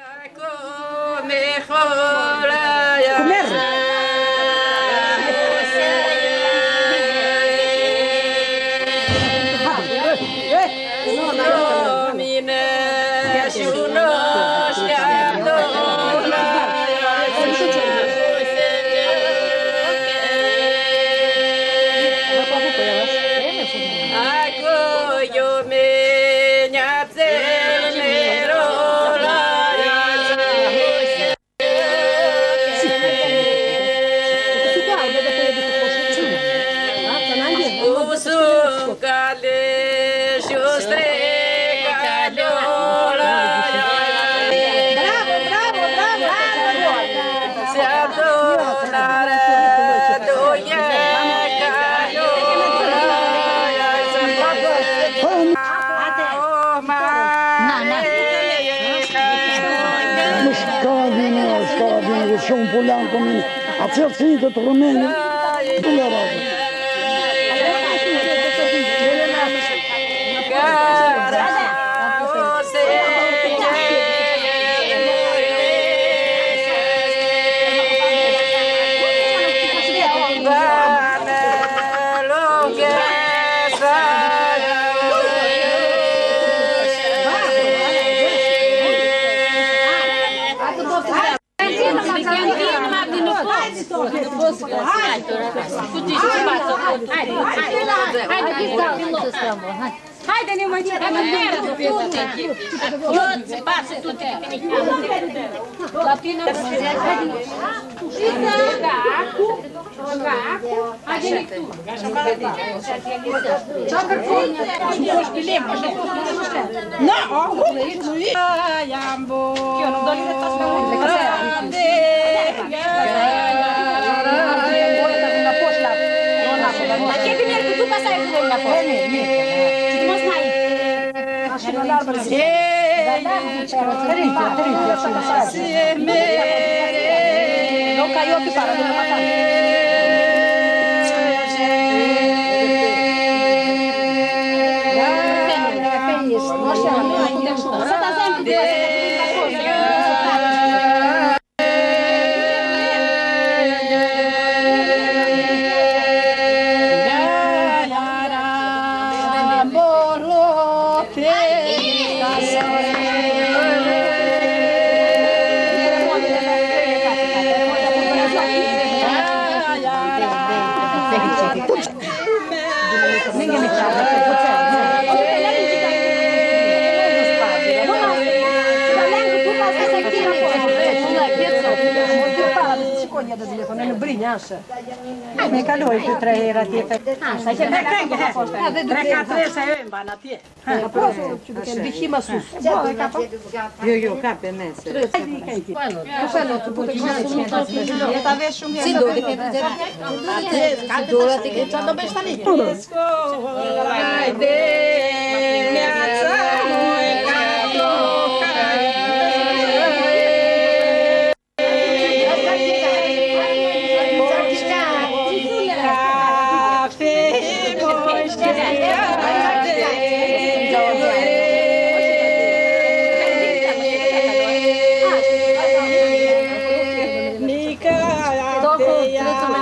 I close. Sum kale shustre kalora Bravo, bravo, bravo, bravo. Se adonare doje kalora. Shkabin, shkabin, shumë polanë komin, atësër si këtë rëmenin, të lërabë. Mai hai merda, tutte. Passa tutte. La pina Gaco, gaco, haide tu. Só per Não, ó. Yambo. Que eu não dou Aqui é No cayó aquí para telefonja do telefonen në brinjë ashe. Ai më kaloi të tre herë atje. Sa që më kanë gjë. Tre katër sa e mban atje. Po, që do të kenë dikima sus. Po, e ka po. Jo, jo, ka pe mesë. Tre sa di kanë ti. Po, sa do të bëj shumë të thotë. Ja ta vesh shumë herë. Si do të ketë atë? Ka dora ti që do bësh tani. Ai, de. 哎呀。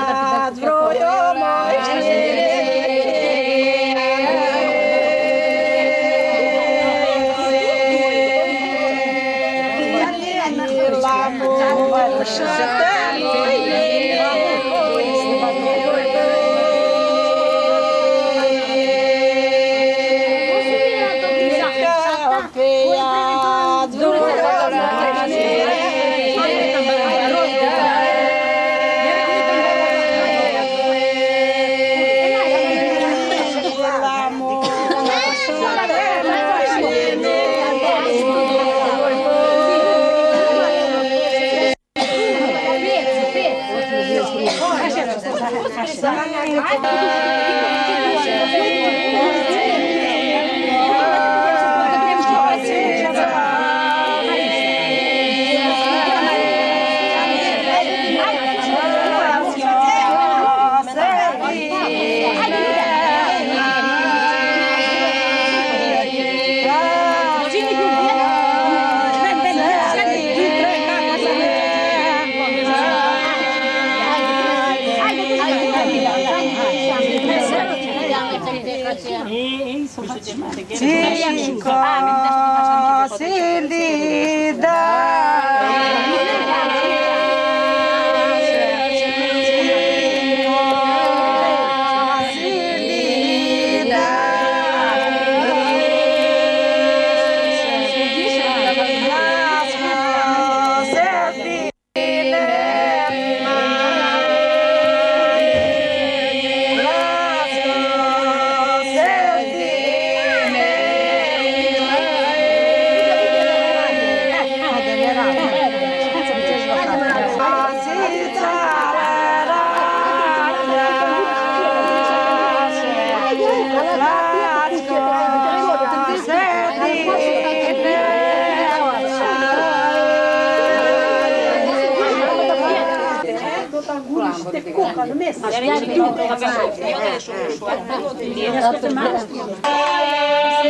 colocar é mesmo. Mas tem que colocar no mesmo. é, é, é. deixo o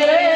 é,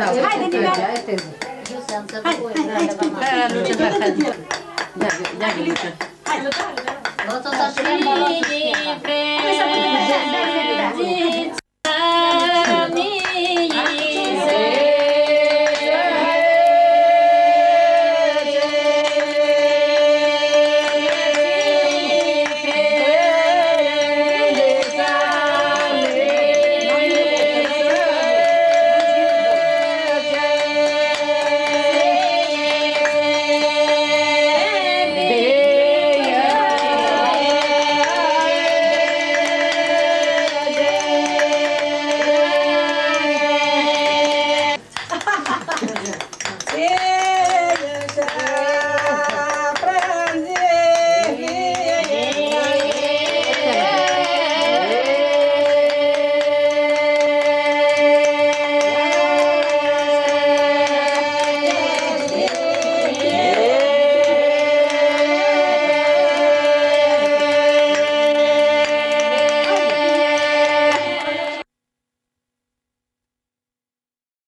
da. Haide, Nina! Eu sunt să fiu Hai, hai, hai!